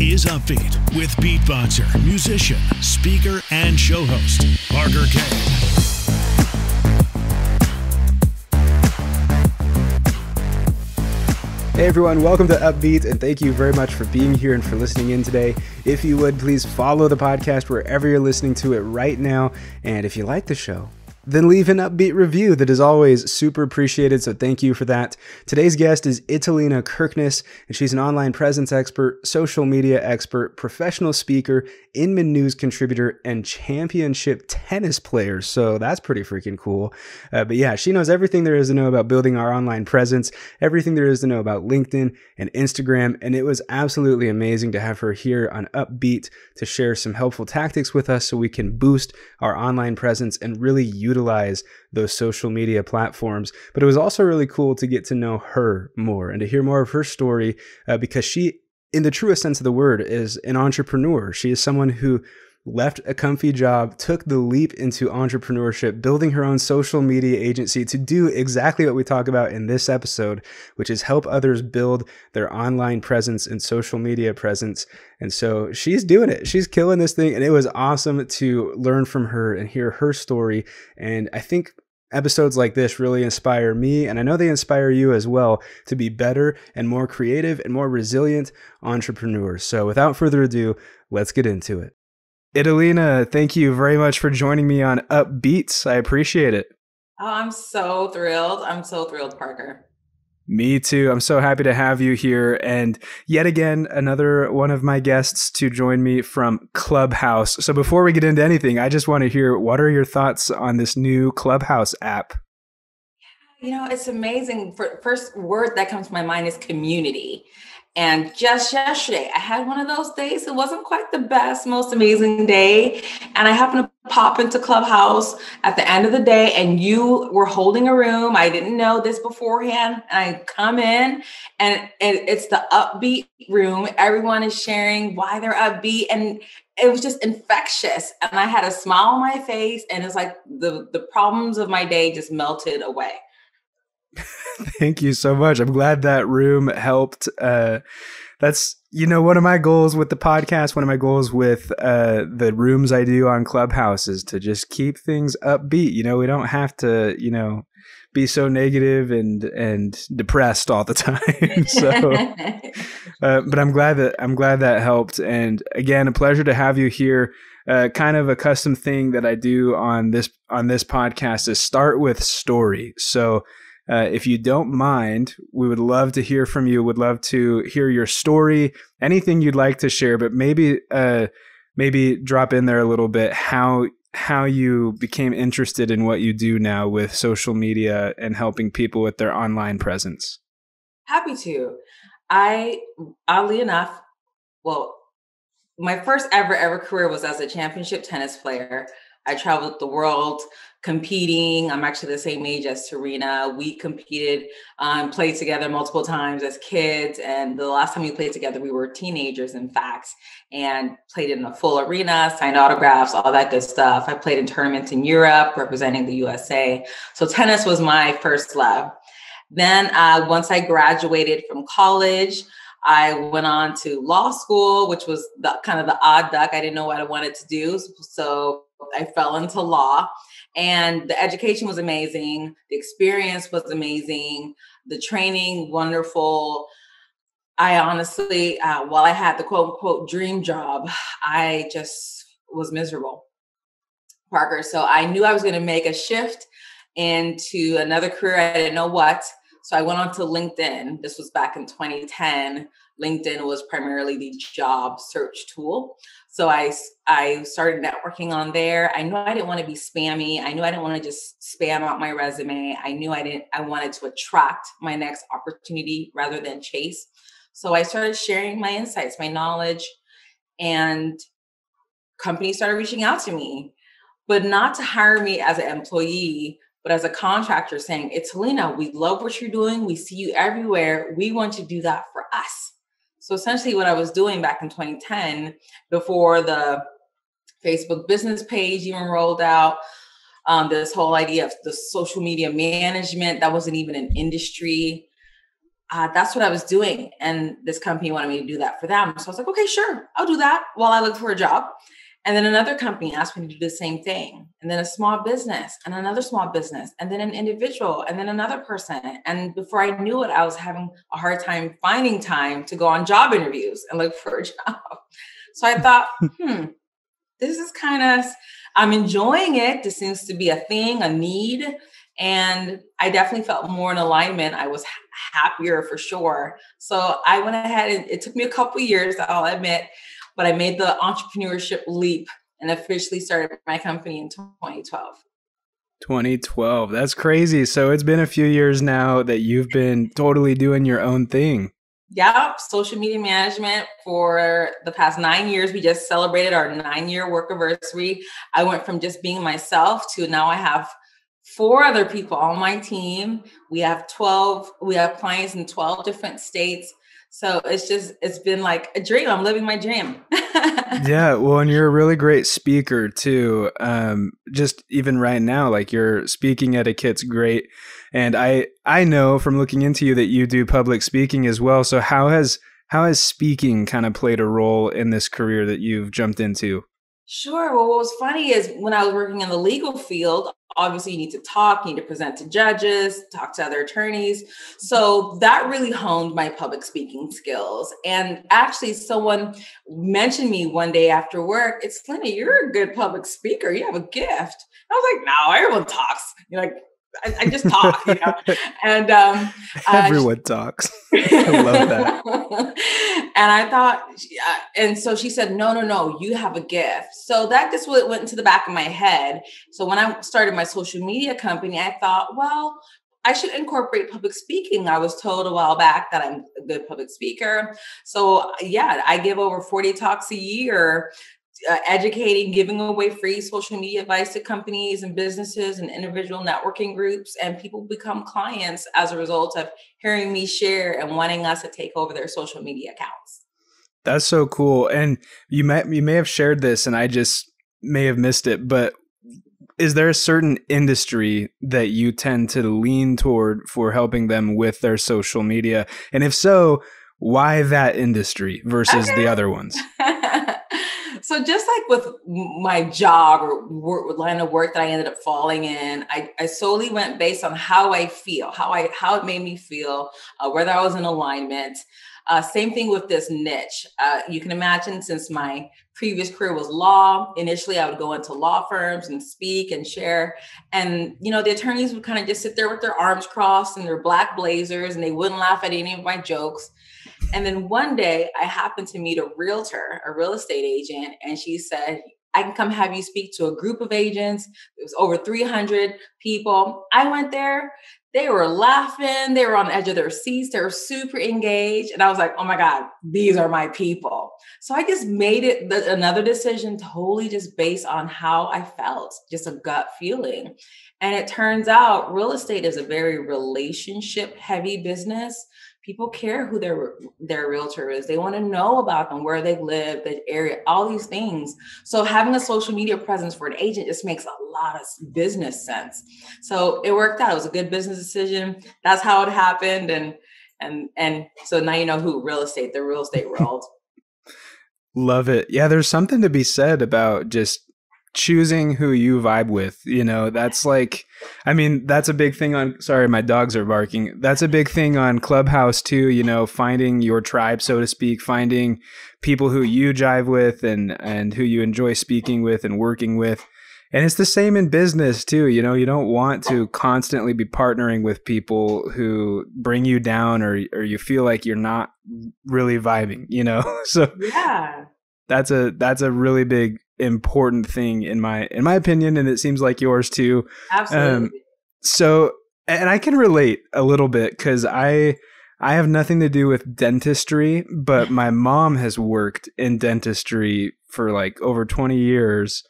is Upbeat with beatboxer, musician, speaker, and show host, Parker Kane. Hey everyone, welcome to Upbeat, and thank you very much for being here and for listening in today. If you would, please follow the podcast wherever you're listening to it right now. And if you like the show, then leave an upbeat review that is always super appreciated. So thank you for that. Today's guest is Italina Kirknis, and she's an online presence expert, social media expert, professional speaker, Inman News contributor, and championship tennis player. So that's pretty freaking cool. Uh, but yeah, she knows everything there is to know about building our online presence, everything there is to know about LinkedIn and Instagram. And it was absolutely amazing to have her here on Upbeat to share some helpful tactics with us so we can boost our online presence and really utilize utilize those social media platforms. But it was also really cool to get to know her more and to hear more of her story uh, because she, in the truest sense of the word, is an entrepreneur. She is someone who left a comfy job, took the leap into entrepreneurship, building her own social media agency to do exactly what we talk about in this episode, which is help others build their online presence and social media presence. And so she's doing it. She's killing this thing. And it was awesome to learn from her and hear her story. And I think episodes like this really inspire me, and I know they inspire you as well to be better and more creative and more resilient entrepreneurs. So without further ado, let's get into it. Italina, thank you very much for joining me on Upbeats. I appreciate it. Oh, I'm so thrilled. I'm so thrilled, Parker. Me too. I'm so happy to have you here. And yet again, another one of my guests to join me from Clubhouse. So before we get into anything, I just want to hear what are your thoughts on this new Clubhouse app? You know, it's amazing. First word that comes to my mind is community. And just yesterday, I had one of those days. It wasn't quite the best, most amazing day. And I happened to pop into Clubhouse at the end of the day, and you were holding a room. I didn't know this beforehand. And I come in, and it's the upbeat room. Everyone is sharing why they're upbeat. And it was just infectious. And I had a smile on my face, and it's like the, the problems of my day just melted away. Thank you so much. I'm glad that room helped. Uh, that's you know one of my goals with the podcast. One of my goals with uh, the rooms I do on Clubhouse is to just keep things upbeat. You know, we don't have to you know be so negative and and depressed all the time. so, uh, but I'm glad that I'm glad that helped. And again, a pleasure to have you here. Uh, kind of a custom thing that I do on this on this podcast is start with story. So uh, if you don't mind, we would love to hear from you. Would love to hear your story, anything you'd like to share, but maybe uh, maybe drop in there a little bit how how you became interested in what you do now with social media and helping people with their online presence. Happy to. I oddly enough, well, my first ever ever career was as a championship tennis player. I traveled the world competing. I'm actually the same age as Serena. We competed, um, played together multiple times as kids. And the last time we played together, we were teenagers, in fact, and played in a full arena, signed autographs, all that good stuff. I played in tournaments in Europe, representing the USA. So tennis was my first love. Then, uh, once I graduated from college, I went on to law school, which was the, kind of the odd duck. I didn't know what I wanted to do. So I fell into law and the education was amazing. The experience was amazing. The training, wonderful. I honestly, uh, while I had the quote unquote dream job, I just was miserable, Parker. So I knew I was going to make a shift into another career. I didn't know what. So I went on to LinkedIn. This was back in 2010. LinkedIn was primarily the job search tool. So I I started networking on there. I knew I didn't want to be spammy. I knew I didn't want to just spam out my resume. I knew I didn't I wanted to attract my next opportunity rather than chase. So I started sharing my insights, my knowledge, and companies started reaching out to me, but not to hire me as an employee, but as a contractor saying, Italina, we love what you're doing. We see you everywhere. We want to do that for us. So essentially, what I was doing back in 2010, before the Facebook business page even rolled out, um, this whole idea of the social media management that wasn't even an industry. uh, that's what I was doing. And this company wanted me to do that for them. So I was like, okay, sure, I'll do that while I look for a job. And then another company asked me to do the same thing. And then a small business and another small business and then an individual and then another person. And before I knew it, I was having a hard time finding time to go on job interviews and look for a job. So I thought, hmm, this is kind of, I'm enjoying it. This seems to be a thing, a need. And I definitely felt more in alignment. I was happier for sure. So I went ahead and it took me a couple years, I'll admit, but I made the entrepreneurship leap and officially started my company in 2012. 2012. That's crazy. So it's been a few years now that you've been totally doing your own thing. Yeah, social media management for the past nine years. We just celebrated our nine year work anniversary. I went from just being myself to now I have four other people on my team. We have 12, we have clients in 12 different states. So it's just, it's been like a dream. I'm living my dream. yeah. Well, and you're a really great speaker too. Um, just even right now, like your speaking etiquette's great. And I, I know from looking into you that you do public speaking as well. So how has, how has speaking kind of played a role in this career that you've jumped into? Sure. Well, what was funny is when I was working in the legal field, obviously you need to talk, you need to present to judges, talk to other attorneys. So that really honed my public speaking skills. And actually, someone mentioned me one day after work. Italina, you're a good public speaker. You have a gift. I was like, no, everyone talks. You're like, I, I just talk, you know. And um, everyone uh, talks. I love that. and I thought, and so she said, "No, no, no, you have a gift." So that just went into the back of my head. So when I started my social media company, I thought, well, I should incorporate public speaking. I was told a while back that I'm a good public speaker. So, yeah, I give over 40 talks a year uh, educating, giving away free social media advice to companies and businesses and individual networking groups. And people become clients as a result of hearing me share and wanting us to take over their social media accounts. That's so cool. And you may you may have shared this and I just may have missed it, but is there a certain industry that you tend to lean toward for helping them with their social media? And if so, why that industry versus okay. the other ones? So just like with my job or work, line of work that I ended up falling in, I, I solely went based on how I feel, how I how it made me feel, uh, whether I was in alignment. Uh, same thing with this niche. Uh, you can imagine since my previous career was law, initially I would go into law firms and speak and share. And, you know, the attorneys would kind of just sit there with their arms crossed and their black blazers and they wouldn't laugh at any of my jokes. And then one day I happened to meet a realtor, a real estate agent, and she said, I can come have you speak to a group of agents. It was over 300 people. I went there. They were laughing. They were on the edge of their seats. They were super engaged. And I was like, oh my God, these are my people. So I just made it the, another decision totally just based on how I felt, just a gut feeling. And it turns out real estate is a very relationship heavy business people care who their their realtor is. They want to know about them where they live the area all these things. So having a social media presence for an agent just makes a lot of business sense. So it worked out. It was a good business decision. That's how it happened and and and so now you know who real estate the real estate world. Love it. Yeah there's something to be said about just choosing who you vibe with you know that's like i mean that's a big thing on sorry my dogs are barking. That's a big thing on clubhouse too you know finding your tribe so to speak finding people who you jive with and and who you enjoy speaking with and working with. And it's the same in business too you know you don't want to constantly be partnering with people who bring you down or or you feel like you're not really vibing you know? So yeah. that's a that's a really big important thing in my in my opinion, and it seems like yours too. Absolutely. Um, so, and I can relate a little bit because I I have nothing to do with dentistry, but my mom has worked in dentistry for like over 20 years.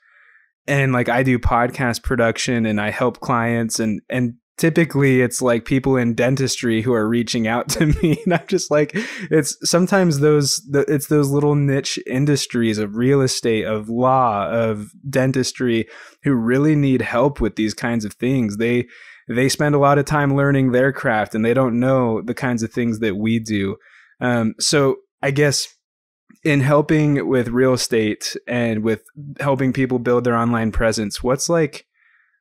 And like I do podcast production and I help clients and and typically it's like people in dentistry who are reaching out to me and i'm just like it's sometimes those it's those little niche industries of real estate of law of dentistry who really need help with these kinds of things they they spend a lot of time learning their craft and they don't know the kinds of things that we do. Um, so I guess in helping with real estate and with helping people build their online presence, what's like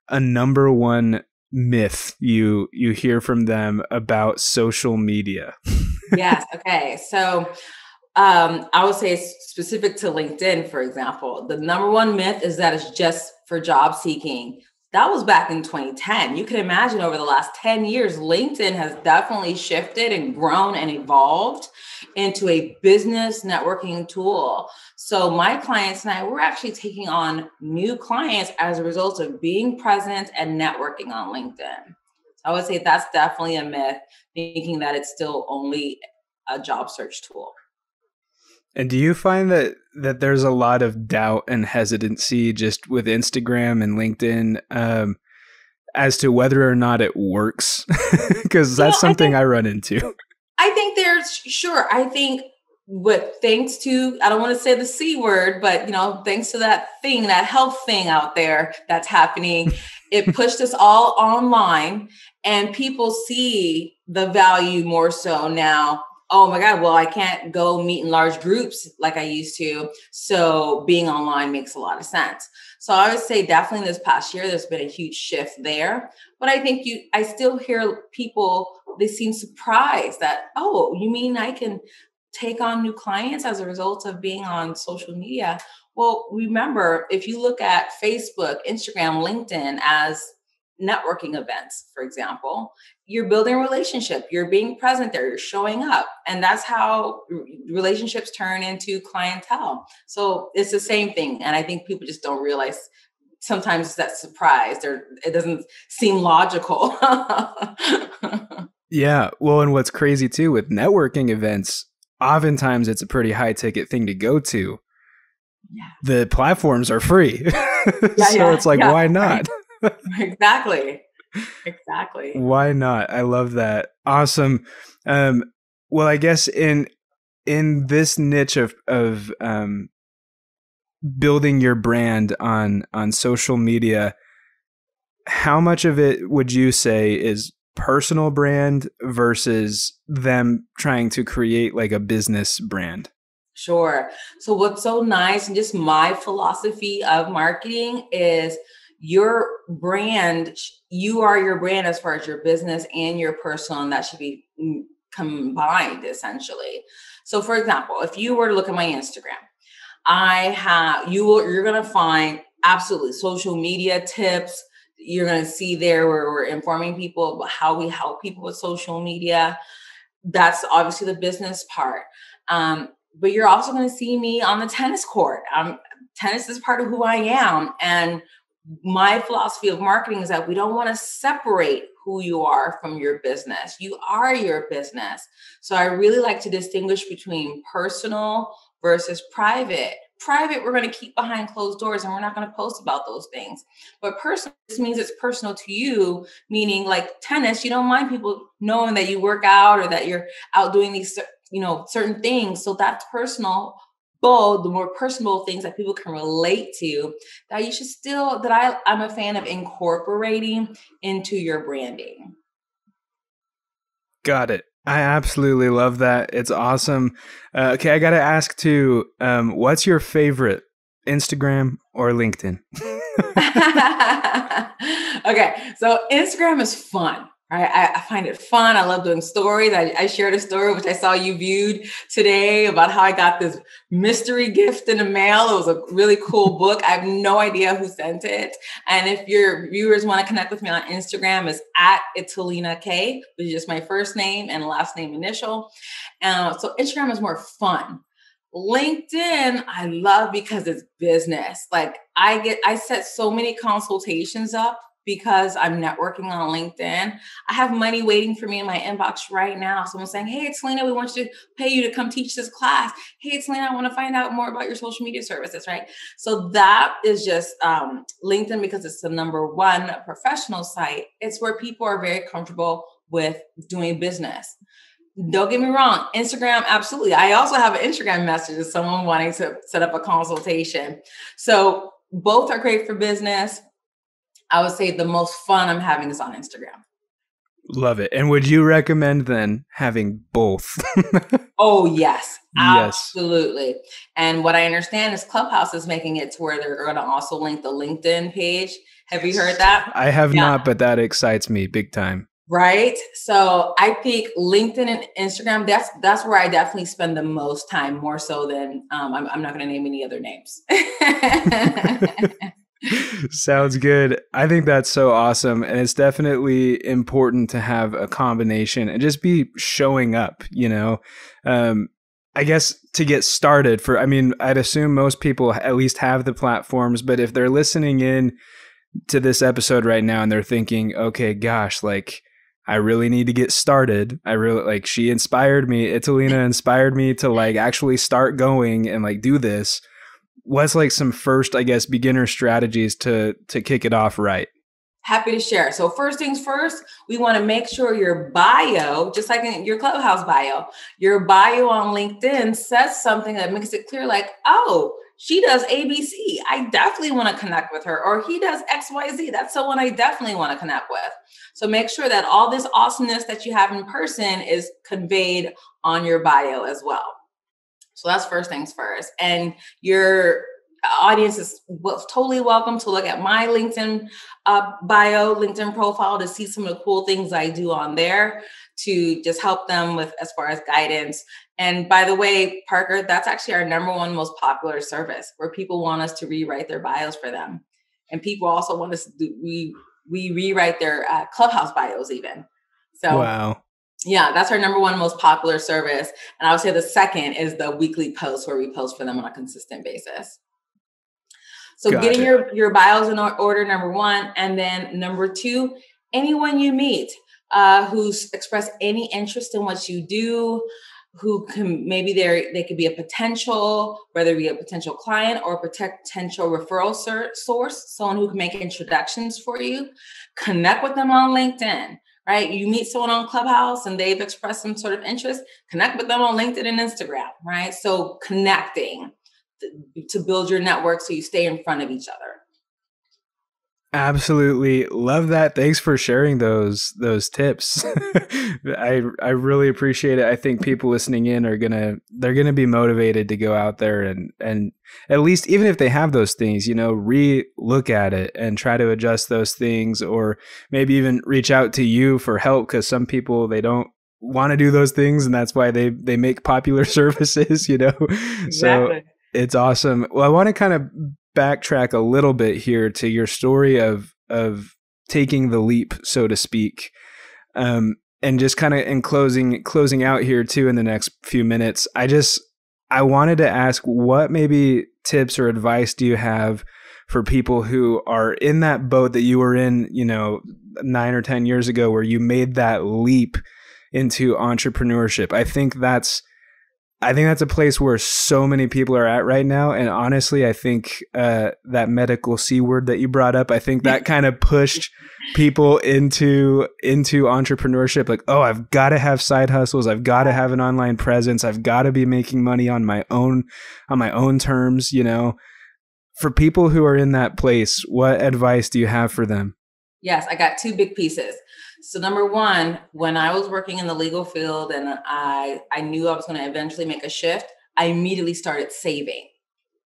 a number one myth you you hear from them about social media? yes. Okay. So um, I would say specific to LinkedIn, for example, the number one myth is that it's just for job seeking. That was back in 2010. You can imagine over the last 10 years, LinkedIn has definitely shifted and grown and evolved into a business networking tool. So, my clients and I, we're actually taking on new clients as a result of being present and networking on LinkedIn. I would say that's definitely a myth, thinking that it's still only a job search tool. And do you find that that there's a lot of doubt and hesitancy just with Instagram and LinkedIn um, as to whether or not it works? Because that's know, something I, think, I run into. I think there's sure. I think with thanks to I don't want to say the c word, but you know, thanks to that thing, that health thing out there that's happening, it pushed us all online, and people see the value more so now oh my God, well, I can't go meet in large groups like I used to. So being online makes a lot of sense. So I would say definitely this past year, there's been a huge shift there. But I think you, I still hear people, they seem surprised that, oh, you mean I can take on new clients as a result of being on social media? Well, remember, if you look at Facebook, Instagram, LinkedIn as networking events, for example, you're building a relationship, you're being present there, you're showing up. And that's how relationships turn into clientele. So it's the same thing. And I think people just don't realize sometimes that surprise or it doesn't seem logical. yeah. Well, and what's crazy too with networking events, oftentimes it's a pretty high ticket thing to go to. Yeah. The platforms are free. Yeah, so yeah, it's like, why not? exactly. Exactly. Why not? I love that. Awesome. Um, well, I guess in in this niche of of um, building your brand on on social media, how much of it would you say is personal brand versus them trying to create like a business brand? Sure. So what's so nice and just my philosophy of marketing is your brand, you are your brand as far as your business and your personal, and that should be mm, combined essentially. So, for example, if you were to look at my Instagram, I have you will you're gonna find absolutely social media tips. You're gonna see there where we're informing people about how we help people with social media. That's obviously the business part. Um, but you're also going to see me on the tennis court. Um, tennis is part of who I am, and my philosophy of marketing is that we don't want to separate who you are from your business. You are your business. So I really like to distinguish between personal versus private. Private, we're going to keep behind closed doors and we're not going to post about those things. But personal, this means it's personal to you, meaning like tennis, you don't mind people knowing that you work out or that you're out doing these, you know, certain things. So that's personal bold, the more personal things that people can relate to, that you should still, that I, I'm a fan of incorporating into your branding. Got it. I absolutely love that. It's awesome. Uh, okay, I got to ask too um, what's your favorite, Instagram or LinkedIn? okay, so Instagram is fun. I, I find it fun. I love doing stories. I, I, shared a story which I saw you viewed today about how I got this mystery gift in the mail. It was a really cool book. I have no idea who sent it. And if your viewers want to connect with me on Instagram, it's at Italina K, which is just my first name and last name initial. Uh, so Instagram is more fun. LinkedIn, I love because it's business. Like I get, I set so many consultations up because I'm networking on LinkedIn. I have money waiting for me in my inbox right now. Someone saying, Hey, Italina, we want you to pay you to come teach this class. Hey, Italina, I want to find out more about your social media services, right? So that is just um, LinkedIn because it's the number one professional site. It's where people are very comfortable with doing business. Don't get me wrong, Instagram, absolutely. I also have an Instagram message of someone wanting to set up a consultation. So both are great for business I would say the most fun I'm having is on Instagram. Love it. And would you recommend then having both? oh, yes. Yes. Absolutely. And what I understand is Clubhouse is making it to where they're going to also link the LinkedIn page. Have you heard that? I have yeah. not, but that excites me big time. Right. So I think LinkedIn and Instagram, that's that's where I definitely spend the most time, more so than um, I'm, I'm not going to name any other names. Sounds good. I think that's so awesome. And it's definitely important to have a combination and just be showing up, you know. Um, I guess to get started for I mean, I'd assume most people at least have the platforms, but if they're listening in to this episode right now and they're thinking, okay, gosh, like I really need to get started. I really like she inspired me. Italina inspired me to like actually start going and like do this what's like some first, I guess, beginner strategies to to kick it off right? Happy to share. So first things first, we want to make sure your bio, just like in your clubhouse bio, your bio on LinkedIn says something that makes it clear, like, oh, she does ABC. I definitely want to connect with her. Or he does XYZ. That's someone I definitely want to connect with. So make sure that all this awesomeness that you have in person is conveyed on your bio as well. So that's first things first. And your audience is totally welcome to look at my LinkedIn uh, bio, LinkedIn profile to see some of the cool things I do on there to just help them with as far as guidance. And by the way, Parker, that's actually our number one most popular service where people want us to rewrite their bios for them. And people also want us to do, we we rewrite their uh, clubhouse bios even. So wow. Yeah, that's our number one most popular service. And I would say the second is the weekly post where we post for them on a consistent basis. So Got getting it. your, your bios in order, number one. And then number two, anyone you meet uh, who's expressed any interest in what you do, who can maybe they they could be a potential, whether it be a potential client or a potential referral source, someone who can make introductions for you. Connect with them on LinkedIn right? You meet someone on Clubhouse and they've expressed some sort of interest, connect with them on LinkedIn and Instagram, right? So connecting to build your network so you stay in front of each other. Absolutely love that. Thanks for sharing those those tips. I I really appreciate it. I think people listening in are gonna they're gonna be motivated to go out there and and at least even if they have those things, you know, re look at it and try to adjust those things, or maybe even reach out to you for help because some people they don't want to do those things and that's why they they make popular services. You know, exactly. so it's awesome. Well, I want to kind of backtrack a little bit here to your story of of taking the leap, so to speak. Um, and just kind of in closing closing out here too in the next few minutes, I just I wanted to ask what maybe tips or advice do you have for people who are in that boat that you were in, you know, 9 or 10 years ago where you made that leap into entrepreneurship. I think that's I think that's a place where so many people are at right now. And honestly, I think uh, that medical C word that you brought up, I think that kind of pushed people into into entrepreneurship. Like, oh, I've got to have side hustles. I've got to have an online presence. I've got to be making money on my own on my own terms. You know, for people who are in that place, what advice do you have for them? Yes, I got two big pieces. So number one, when I was working in the legal field and I I knew I was going to eventually make a shift, I immediately started saving.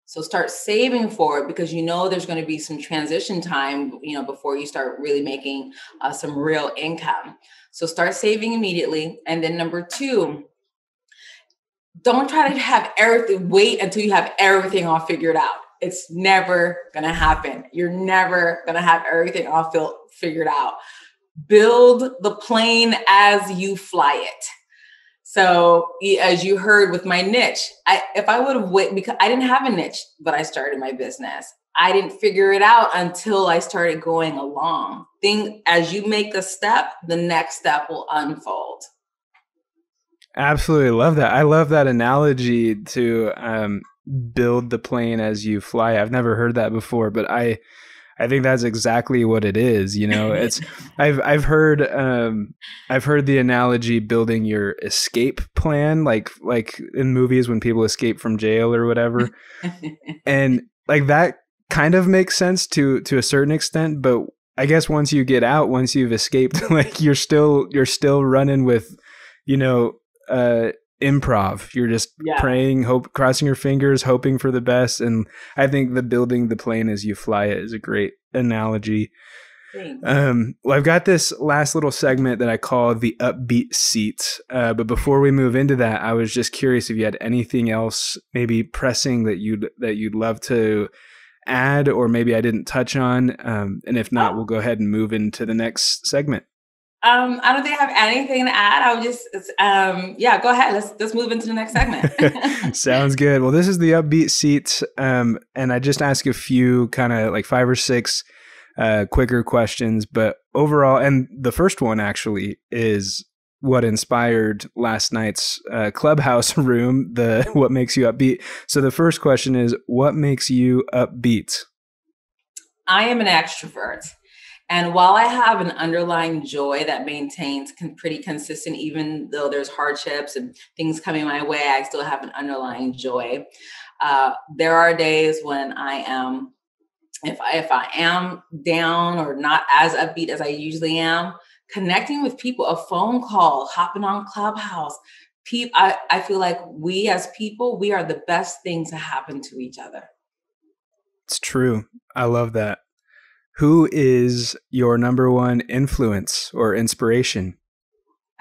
So start saving for it because you know there's going to be some transition time, you know, before you start really making uh, some real income. So start saving immediately. And then number two, don't try to have everything. Wait until you have everything all figured out. It's never going to happen. You're never going to have everything all figured out build the plane as you fly it. So as you heard with my niche, I, if I would have wait because I didn't have a niche, but I started my business. I didn't figure it out until I started going along. Think as you make a step, the next step will unfold. Absolutely love that. I love that analogy to um, build the plane as you fly. I've never heard that before, but I I think that's exactly what it is. You know, it's I've I've heard um, I've heard the analogy building your escape plan, like like in movies when people escape from jail or whatever, and like that kind of makes sense to to a certain extent. But I guess once you get out, once you've escaped, like you're still you're still running with, you know, uh improv. You're just Yeah. praying, hope crossing your fingers, hoping for the best. And I think the building the plane as you fly it is a great analogy. Thanks. Um, well, I've got this last little segment that I call the upbeat seat. Uh, but before we move into that, I was just curious if you had anything else, maybe pressing that you'd that you'd love to add, or maybe I didn't touch on. Um, and if not, Oh. we'll go ahead and move into the next segment. Um, I don't think I have anything to add. I would just, um, yeah, go ahead. Let's let's move into the next segment. Sounds good. Well, this is the upbeat seat, um, and I just ask a few kind of like five or six uh, quicker questions. But overall, and the first one actually is what inspired last night's uh, clubhouse room. The what makes you upbeat. So the first question is, what makes you upbeat? I am an extrovert. And while I have an underlying joy that maintains con- pretty consistent, even though there's hardships and things coming my way, I still have an underlying joy. Uh, there are days when I am, if I, if I am down or not as upbeat as I usually am, connecting with people, a phone call, hopping on Clubhouse. People, I, I feel like we as people, we are the best thing to happen to each other. It's true. I love that. Who is your number one influence or inspiration?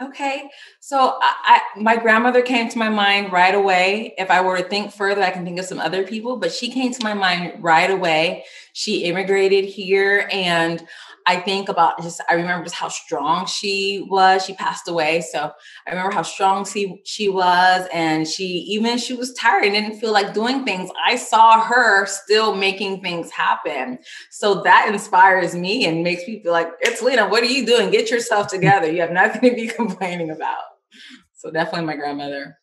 Okay, so I, I, my grandmother came to my mind right away. If I were to think further, I can think of some other people, but she came to my mind right away. She immigrated here, and I think about just I remember just how strong she was. She passed away, so I remember how strong she she was, and she even she was tired and didn't feel like doing things. I saw her still making things happen. So that inspires me and makes me feel like it's Lena. What are you doing? Get yourself together. You have nothing to be complaining about. So definitely my grandmother.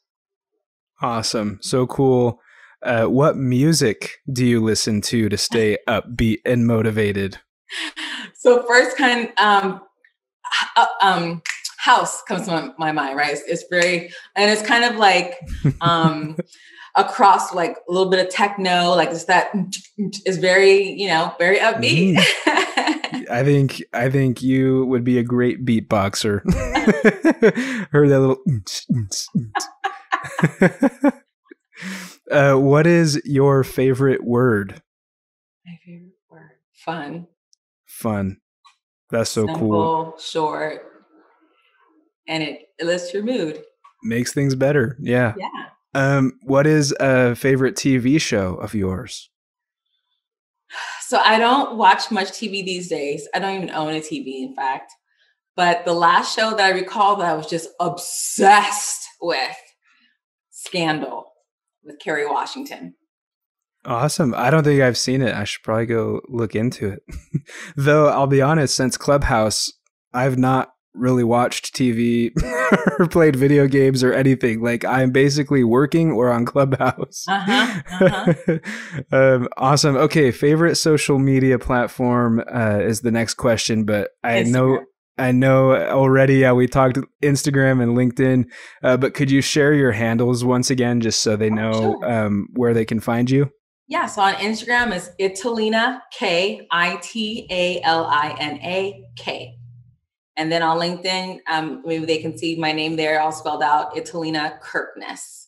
Awesome. So cool. Uh, what music do you listen to to stay upbeat and motivated? So first kind um uh, um house comes to my, my mind, right? It's, it's very and it's kind of like um across like a little bit of techno, like it's that is very, you know, very upbeat. I think I think you would be a great beatboxer. Heard that little. Uh, what is your favorite word? my favorite word. Fun. Fun. That's so simple, cool. short, and it, it lifts your mood. Makes things better. Yeah. Yeah. Um, what is a favorite TV show of yours? So I don't watch much TV these days. I don't even own a TV, in fact. But the last show that I recall that I was just obsessed with, Scandal, with Kerry Washington. Awesome. I don't think I've seen it. I should probably go look into it. Though I'll be honest, since Clubhouse, I've not really watched TV or played video games or anything. Like I'm basically working or on Clubhouse. Uh-huh, uh-huh. um, awesome. Okay, favorite social media platform uh, is the next question, but I know Instagram. I know already. Uh, we talked Instagram and LinkedIn, uh, but could you share your handles once again, just so they Oh, know um, where they can find you? Yeah, so on Instagram is Italina K I T A L I N A K. And then on LinkedIn, um, maybe they can see my name there, all spelled out Italina Kirknis.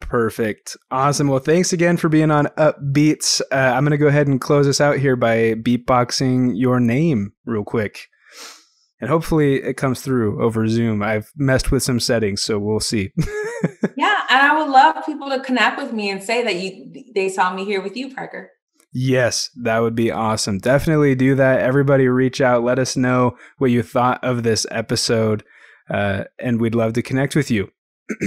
Perfect. Awesome. Well, thanks again for being on Upbeats. Uh, I'm going to go ahead and close us out here by beatboxing your name real quick. And hopefully it comes through over Zoom. I've messed with some settings, so we'll see. Yeah, and I would love people to connect with me and say that you they saw me here with you, Parker. yes, that would be awesome. Definitely do that. Everybody reach out. Let us know what you thought of this episode. Uh, and we'd love to connect with you.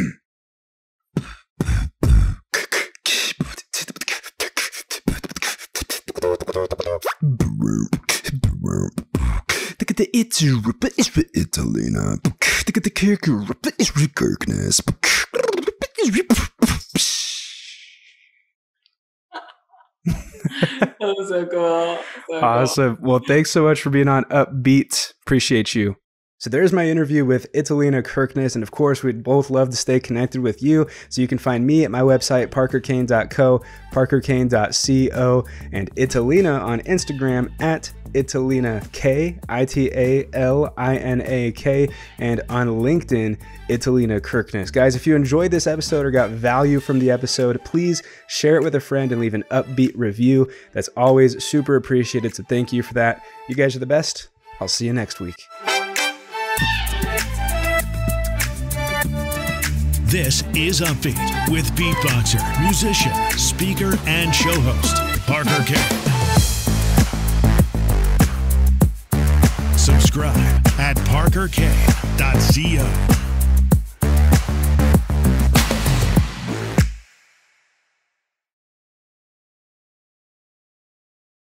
It's it's Italina. The kicker is Kirknis. that was so cool. So cool. Awesome. Well, thanks so much for being on Upbeat. Appreciate you. So there's my interview with Italina Kirknis. And of course, we'd both love to stay connected with you. So you can find me at my website, parkerkane.co, parkerkane.co, and Italina on Instagram at Italina K, I T A L I N A K, and on LinkedIn, Italina Kirknis. Guys, if you enjoyed this episode or got value from the episode, please share it with a friend and leave an upbeat review. That's always super appreciated. So thank you for that. You guys are the best. I'll see you next week. This is Upbeat with beatboxer, musician, speaker, and show host, Parker K. Subscribe at parkerk.co.